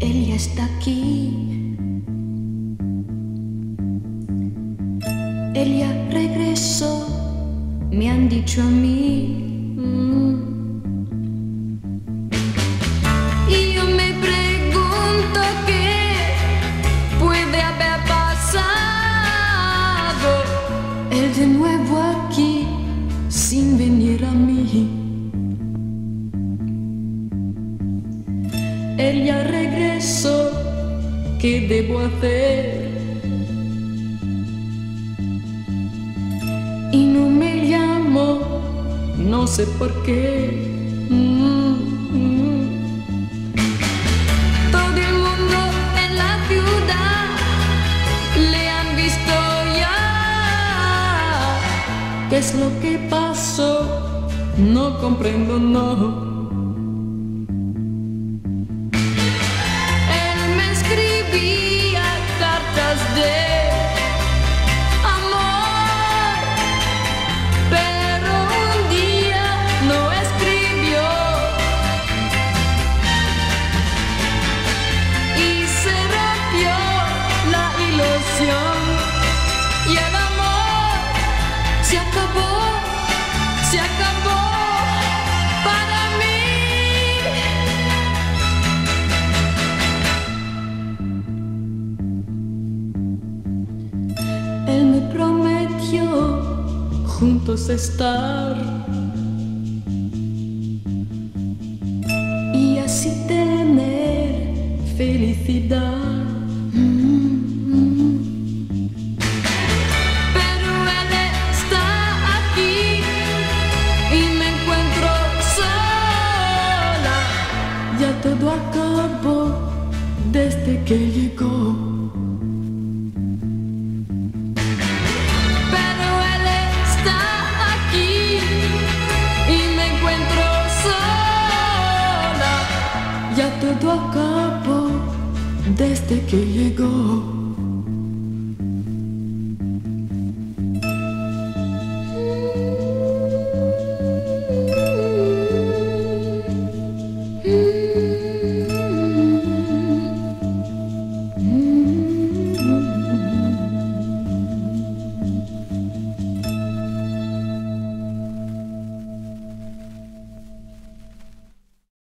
Él ya está aquí. Él ya regresó, me han dicho a mí. Mm. Y yo me pregunto qué puede haber pasado. Él de nuevo aquí, sin venir a mí. Él ya regresó, ¿qué debo hacer? Y no me llamo, no sé por qué. Mm, mm. Todo el mundo en la ciudad le han visto ya. ¿Qué es lo que pasó? No comprendo, no. Se acabó, se acabó para mí. Él me prometió juntos estar y así tener felicidad. Que llegó. Pero él está aquí y me encuentro sola. Ya todo acabó desde que llegó.